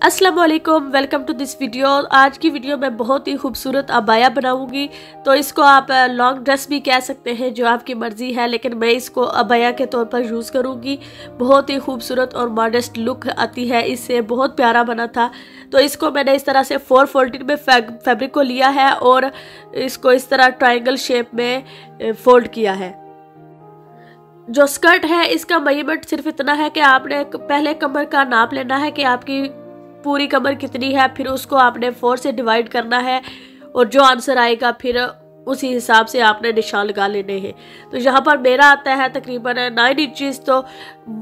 अस्सलाम वालेकुम to this video आज की वीडियो में बहुत ही खूबसूरत अबाया बनाऊँगी। तो इसको आप लॉन्ग ड्रेस भी कह सकते हैं, जो आपकी मर्ज़ी है, लेकिन मैं इसको अबाया के तौर पर यूज़ करूँगी। बहुत ही खूबसूरत और मॉडेस्ट लुक आती है। इससे बहुत प्यारा बना था। तो इसको मैंने इस तरह से फोर फोल्डेड में फैब्रिक को लिया है और इसको इस तरह ट्राइंगल शेप में फोल्ड किया है। जो स्कर्ट है, इसका मेज़रमेंट सिर्फ़ इतना है कि आपने पहले कमर का नाप लेना है कि आपकी पूरी कमर कितनी है, फिर उसको आपने फोर से डिवाइड करना है और जो आंसर आएगा, फिर उसी हिसाब से आपने निशान लगा लेने हैं। तो यहाँ पर मेरा आता है तकरीबन नाइन इंचज़ तो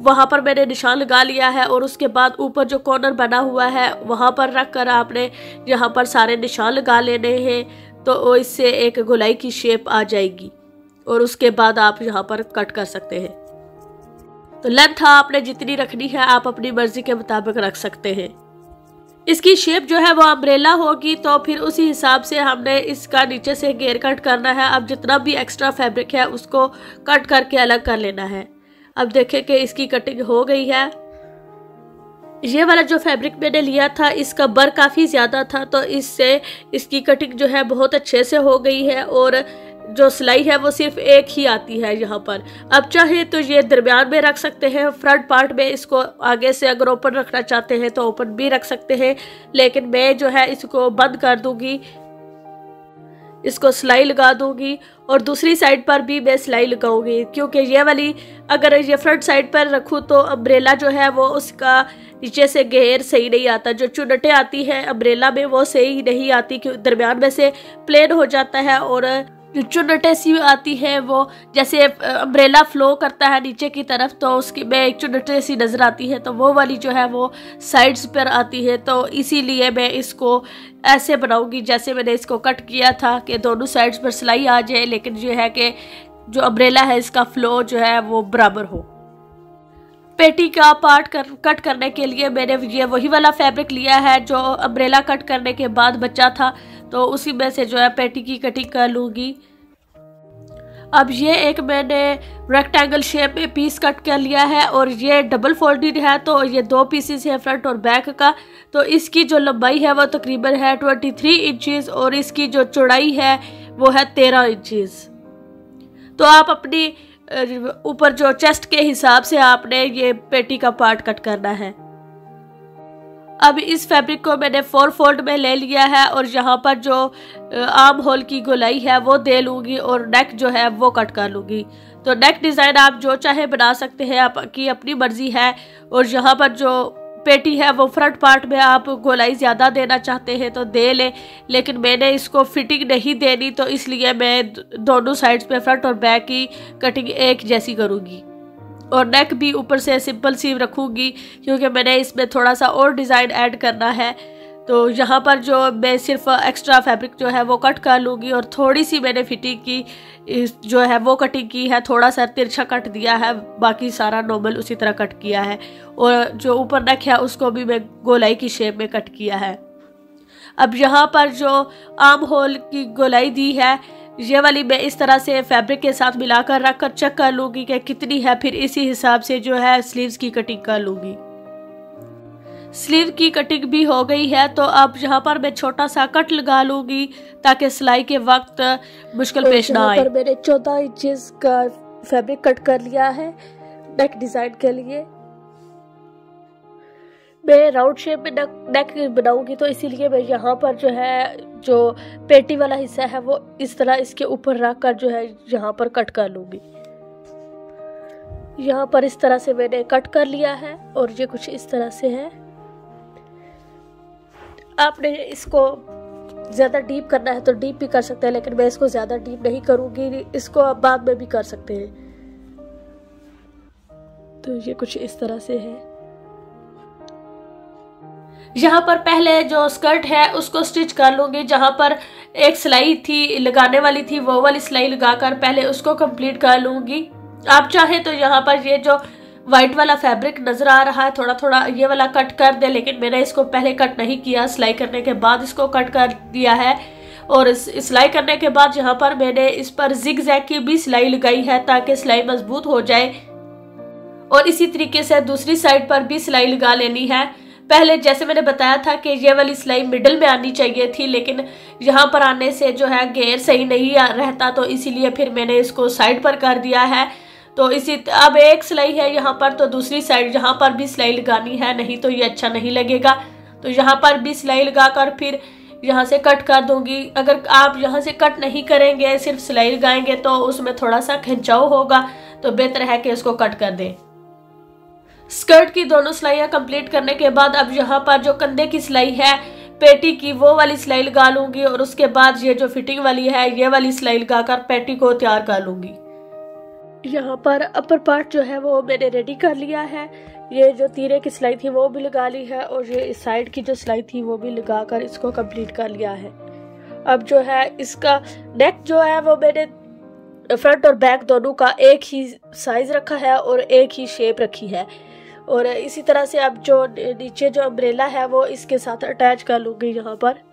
वहाँ पर मैंने निशान लगा लिया है और उसके बाद ऊपर जो कॉर्नर बना हुआ है, वहाँ पर रख कर आपने यहाँ पर सारे निशान लगा लेने हैं तो इससे एक गोलाई की शेप आ जाएगी। और उसके बाद आप यहाँ पर कट कर सकते हैं। तो लेंथ आपने जितनी रखनी है, आप अपनी मर्ज़ी के मुताबिक रख सकते हैं। इसकी शेप जो है वो अम्ब्रेला होगी तो फिर उसी हिसाब से हमने इसका नीचे से गेयर कट करना है। अब जितना भी एक्स्ट्रा फैब्रिक है, उसको कट करके अलग कर लेना है। अब देखें कि इसकी कटिंग हो गई है। ये वाला जो फैब्रिक मैंने लिया था, इसका बर काफ़ी ज़्यादा था तो इससे, इसकी कटिंग जो है बहुत अच्छे से हो गई है और जो सिलाई है वो सिर्फ़ एक ही आती है यहाँ पर। अब चाहे तो ये दरमियान में रख सकते हैं, फ्रंट पार्ट में इसको आगे से अगर ओपन रखना चाहते हैं तो ओपन भी रख सकते हैं, लेकिन मैं जो है इसको बंद कर दूँगी। इसको सिलाई लगा दूँगी और दूसरी साइड पर भी मैं सिलाई लगाऊँगी, क्योंकि ये वाली अगर ये फ्रंट साइड पर रखूँ तो अम्ब्रेला जो है वो उसका नीचे से घेर सही नहीं आता, जो चुनटे आती है अम्ब्रेला में वो सही नहीं आती दरमियान में से प्लेन हो जाता है और जो चुनटे सी आती है वो जैसे अम्ब्रेला फ्लो करता है नीचे की तरफ़ तो उसकी में एक चुनटे सी नज़र आती है तो वो वाली जो है वो साइड्स पर आती है तो इसीलिए मैं इसको ऐसे बनाऊँगी जैसे मैंने इसको कट किया था कि दोनों साइड्स पर सिलाई आ जाए, लेकिन जो है कि जो अम्ब्रेला है इसका फ्लो जो है वो बराबर हो। पेटी का पार्ट कर कट करने के लिए मैंने ये वही वाला फैब्रिक लिया है जो अम्ब्रेला कट करने के बाद बचा था। तो उसी में से जो है पेटी की कटिंग कर लूँगी। अब ये एक मैंने रेक्टेंगल शेप में पीस कट कर लिया है और ये डबल फोल्डेड है तो ये दो पीसेस है फ्रंट और बैक का। तो इसकी जो लंबाई है वो तकरीबन है ट्वेंटी थ्री इंचज़ और इसकी जो चौड़ाई है वो है तेरह इंचज़ तो आप अपनी ऊपर जो चेस्ट के हिसाब से आपने ये पेटी का पार्ट कट करना है। अब इस फैब्रिक को मैंने फोर फोल्ड में ले लिया है और यहाँ पर जो आर्म होल की गोलाई है वो दे लूँगी और नेक जो है वो कट कर लूँगी। तो नेक डिज़ाइन आप जो चाहे बना सकते हैं आपकी अपनी मर्ज़ी है और यहाँ पर जो पेटी है वो फ्रंट पार्ट में आप गोलाई ज़्यादा देना चाहते हैं तो दे लें, लेकिन मैंने इसको फिटिंग नहीं देनी तो इसलिए मैं दोनों साइड्स पे फ्रंट और बैक की कटिंग एक जैसी करूँगी। और नेक भी ऊपर से सिंपल सी रखूँगी, क्योंकि मैंने इसमें थोड़ा सा और डिज़ाइन ऐड करना है। तो यहाँ पर जो मैं सिर्फ़ एक्स्ट्रा फैब्रिक जो है वो कट कर लूँगी और थोड़ी सी मैंने फिटिंग की जो है वो कटिंग की है थोड़ा सा तिरछा कट दिया है, बाकी सारा नॉर्मल उसी तरह कट किया है। और जो ऊपर नेक है, उसको भी मैं गोलाई की शेप में कट किया है। अब यहाँ पर जो आम होल की गोलाई दी है ये वाली मैं इस तरह से फैब्रिक के साथ मिलाकर रख कर चेक कर लूँगी कि कितनी है फिर इसी हिसाब से जो है स्लीव्स की कटिंग कर लूँगी। स्लीव की कटिंग भी हो गई है तो अब यहाँ पर मैं छोटा सा कट लगा लूँगी ताकि सिलाई के वक्त मुश्किल पेश ना आए। पर मैंने चौदह इंचेस का फैब्रिक कट कर लिया है नेक डिज़ाइन के लिए। मैं राउंड शेप में नेक बनाऊँगी तो इसीलिए मैं यहाँ पर जो है, जो पेटी वाला हिस्सा है, वो इस तरह इसके ऊपर रख कर जो है, यहाँ पर कट कर लूँगी। यहाँ पर इस तरह से मैंने कट कर लिया है, और ये कुछ इस तरह से है। आपने इसको ज़्यादा डीप करना है तो डीप भी कर सकते हैं, लेकिन मैं इसको ज़्यादा डीप नहीं करूँगी, इसको आप बाद में भी कर सकते हैं। तो ये कुछ इस तरह से है। यहाँ पर पहले जो स्कर्ट है, उसको स्टिच कर लूँगी, जहाँ पर एक सिलाई थी, लगाने वाली थी, वो वाली सिलाई लगाकर पहले उसको कंप्लीट कर लूँगी। आप चाहे तो यहाँ पर ये जो वाइट वाला फैब्रिक नज़र आ रहा है थोड़ा थोड़ा ये वाला कट कर दे, लेकिन मैंने इसको पहले कट नहीं किया। सिलाई करने के बाद इसको कट कर दिया है। और सिलाई करने के बाद यहाँ पर मैंने इस पर जिग जैग की भी सिलाई लगाई है, ताकि सिलाई मज़बूत हो जाए। और इसी तरीके से दूसरी साइड पर भी सिलाई लगा लेनी है। पहले जैसे मैंने बताया था कि ये वाली सिलाई मिडल में आनी चाहिए थी, लेकिन यहाँ पर आने से जो है गेयर सही नहीं रहता तो इसीलिए फिर मैंने इसको साइड पर कर दिया है। तो इसी अब एक सिलाई है यहाँ पर तो दूसरी साइड यहाँ पर भी सिलाई लगानी है, नहीं तो ये अच्छा नहीं लगेगा। तो यहाँ पर भी सिलाई लगा कर फिर यहाँ से कट कर दूँगी। अगर आप यहाँ से कट नहीं करेंगे, सिर्फ़ सिलाई लगाएँगे तो उसमें थोड़ा सा खिंचाव होगा तो बेहतर है कि इसको कट कर दें। स्कर्ट की दोनों सिलाइयाँ कंप्लीट करने के बाद अब यहाँ पर जो कंधे की सिलाई है, पेटी की, वो वाली सिलाई लगा लूँगी और उसके बाद ये जो फिटिंग वाली है, ये वाली सिलाई लगाकर पेटी को तैयार कर लूँगी। यहाँ पर अपर पार्ट जो है, वो मैंने रेडी कर लिया है। ये जो तीरे की सिलाई थी, वो भी लगा ली है और ये इस साइड की जो सिलाई थी, वो भी लगा कर इसको कंप्लीट कर लिया है। अब जो है, इसका नेक जो है, वो मैंने फ्रंट और बैक दोनों का एक ही साइज़ रखा है और एक ही शेप रखी है। और इसी तरह से अब जो नीचे जो अम्ब्रेला है, वो इसके साथ अटैच कर लूँगी यहाँ पर।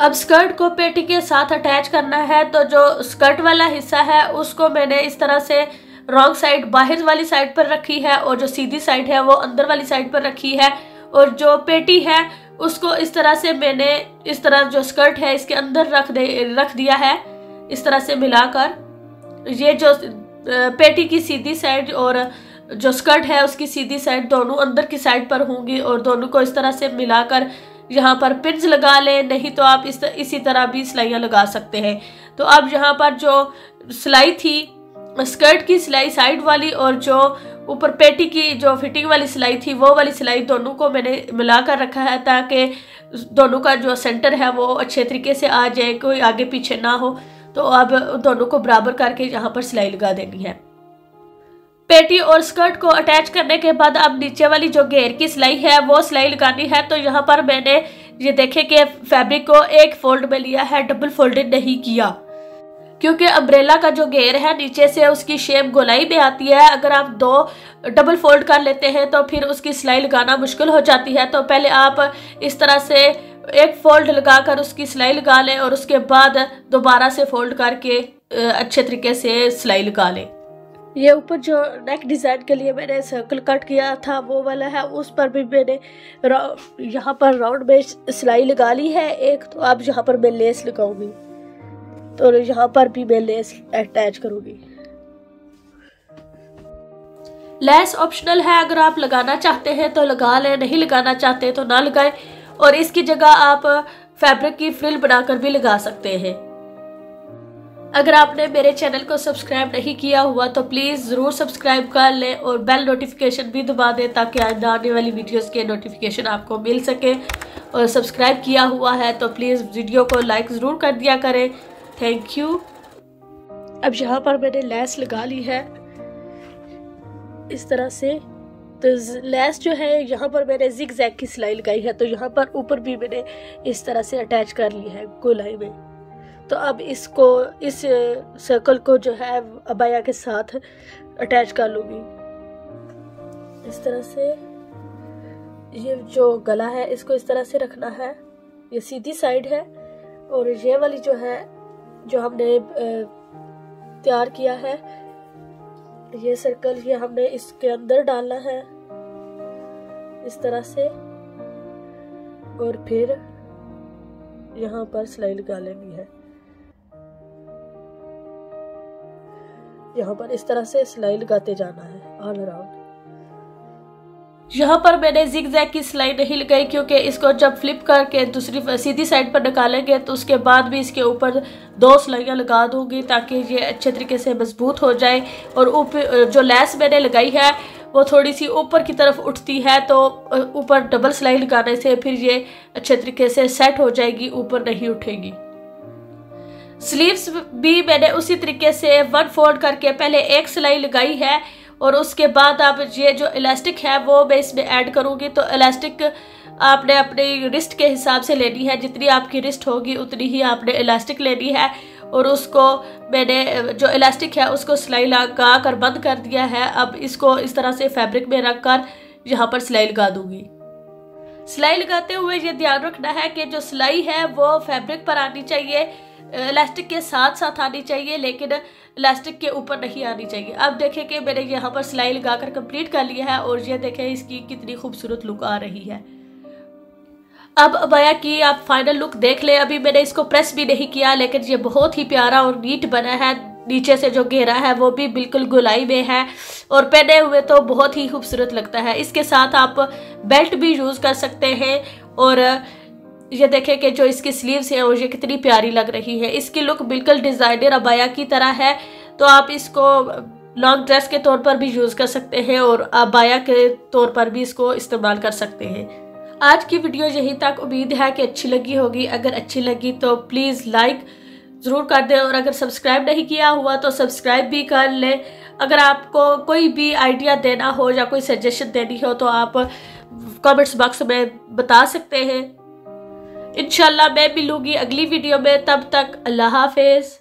अब स्कर्ट को पेटी के साथ अटैच करना है तो जो स्कर्ट वाला हिस्सा है, उसको मैंने इस तरह से रॉन्ग साइड बाहर वाली साइड पर रखी है, और जो सीधी साइड है, वो अंदर वाली साइड पर रखी है। और जो पेटी है, उसको इस तरह से मैंने इस तरह जो स्कर्ट है, इसके अंदर रख दे, रख दिया है, इस तरह से मिलाकर। ये जो पेटी की सीधी साइड और जो स्कर्ट है उसकी सीधी साइड दोनों अंदर की साइड पर होंगी और दोनों को इस तरह से मिलाकर यहाँ पर पिंस लगा लें। नहीं तो आप इस इसी तरह भी सिलाइयाँ लगा सकते हैं। तो अब यहाँ पर जो सिलाई थी, स्कर्ट की सिलाई साइड वाली और जो ऊपर पेटी की जो फिटिंग वाली सिलाई थी, वो वाली सिलाई दोनों को मैंने मिला कर रखा है ताकि दोनों का जो सेंटर है वो अच्छे तरीके से आ जाए, कोई आगे पीछे ना हो। तो अब दोनों को बराबर करके यहाँ पर सिलाई लगा देनी है। पेटी और स्कर्ट को अटैच करने के बाद अब नीचे वाली जो घेर की सिलाई है, वो सिलाई लगानी है। तो यहाँ पर मैंने ये देखे कि फैब्रिक को एक फोल्ड में लिया है, डबल फोल्डेड नहीं किया। क्योंकि अम्ब्रेला का जो घेर है, नीचे से उसकी शेप गोलाई में आती है। अगर आप दो डबल फोल्ड कर लेते हैं तो फिर उसकी सिलाई लगाना मुश्किल हो जाती है। तो पहले आप इस तरह से एक फोल्ड लगाकर उसकी सिलाई लगा लें और उसके बाद दोबारा से फोल्ड करके अच्छे तरीके से सिलाई लगा लें। ये ऊपर जो नेक डिज़ाइन के लिए मैंने सर्कल कट किया था, वो वाला है, उस पर भी मैंने यहाँ पर राउंड में सिलाई लगा ली है एक तो अब यहाँ पर मैं लेस लगाऊँगी। तो यहाँ पर भी मैं लेस अटैच करूँगी। लेस ऑप्शनल है, अगर आप लगाना चाहते हैं तो लगा लें, नहीं लगाना चाहते तो ना लगाएँ, और इसकी जगह आप फैब्रिक की फ्रिल बनाकर भी लगा सकते हैं। अगर आपने मेरे चैनल को सब्सक्राइब नहीं किया हुआ तो प्लीज़ ज़रूर सब्सक्राइब कर लें और बेल नोटिफिकेशन भी दबा दें ताकि आने वाली वीडियोस के नोटिफिकेशन आपको मिल सके। और सब्सक्राइब किया हुआ है तो प्लीज़ वीडियो को लाइक ज़रूर कर दिया करें। थैंक यू अब यहाँ पर मैंने लैस लगा ली है। इस तरह से। तो लेस जो है, यहाँ पर मैंने जिग जैग की सिलाई लगाई है तो यहाँ पर ऊपर भी मैंने इस तरह से अटैच कर ली है गोलाई में। तो अब इसको, इस सर्कल को जो है अबाया के साथ अटैच कर लूँगी। इस तरह से ये जो गला है, इसको इस तरह से रखना है। ये सीधी साइड है और ये वाली जो है, जो हमने तैयार किया है, ये सर्कल ये हमने इसके अंदर डालना है। इस तरह से और फिर यहाँ पर सिलाई लगा लेनी है यहाँ पर इस तरह से सिलाई लगाते जाना है ऑल अराउंड यहाँ पर मैंने जिग जैग की सिलाई नहीं लगाई क्योंकि इसको जब फ्लिप करके दूसरी, सीधी साइड पर निकालेंगे तो उसके बाद भी इसके ऊपर दो सिलाइयाँ लगा दूँगी ताकि ये अच्छे तरीके से मज़बूत हो जाए। और ऊपर जो लैस मैंने लगाई है, वो थोड़ी सी ऊपर की तरफ़ उठती है तो ऊपर डबल सिलाई लगाने से फिर ये अच्छे तरीके से सेट हो जाएगी, ऊपर नहीं उठेगी। स्लीव्स भी मैंने उसी तरीके से वन फोल्ड करके पहले एक सिलाई लगाई है और उसके बाद आप ये जो इलास्टिक है वो मैं इसमें ऐड करूँगी। तो इलास्टिक आपने अपनी रिस्ट के हिसाब से लेनी है। जितनी आपकी रिस्ट होगी, उतनी ही आपने इलास्टिक लेनी है। और उसको मैंने, जो इलास्टिक है, उसको सिलाई लगा कर बंद कर दिया है। अब इसको इस तरह से फैब्रिक में रख कर यहाँ पर सिलाई लगा दूँगी। सिलाई लगाते हुए ये ध्यान रखना है कि जो सिलाई है वो फैब्रिक पर आनी चाहिए। इलास्टिक के साथ साथ आनी चाहिए, लेकिन इलास्टिक के ऊपर नहीं आनी चाहिए। अब देखें कि मैंने यहाँ पर सिलाई लगाकर कंप्लीट कर लिया है और ये देखें इसकी कितनी खूबसूरत लुक आ रही है। अब अबाया की आप फाइनल लुक देख ले। अभी मैंने इसको प्रेस भी नहीं किया, लेकिन ये बहुत ही प्यारा और नीट बना है। नीचे से जो घेरा है, वो भी बिल्कुल गुलाई में है और पहने हुए तो बहुत ही खूबसूरत लगता है। इसके साथ आप बेल्ट भी यूज़ कर सकते हैं और ये देखें कि जो इसकी स्लीव्स हैं वो ये कितनी प्यारी लग रही है। इसकी लुक बिल्कुल डिज़ाइनर अबाया की तरह है। तो आप इसको लॉन्ग ड्रेस के तौर पर भी यूज़ कर सकते हैं, और अबाया के तौर पर भी इसको इस्तेमाल कर सकते हैं। आज की वीडियो यहीं तक। उम्मीद है कि अच्छी लगी होगी। अगर अच्छी लगी तो प्लीज़ लाइक ज़रूर कर दें, और अगर सब्सक्राइब नहीं किया हुआ तो सब्सक्राइब भी कर लें। अगर आपको कोई भी आइडिया देना हो या कोई सजेशन देनी हो तो आप कमेंट्स बॉक्स में बता सकते हैं। इनशाला मैं मिलूँगी अगली वीडियो में तब तक अल्लाह हाफिज़।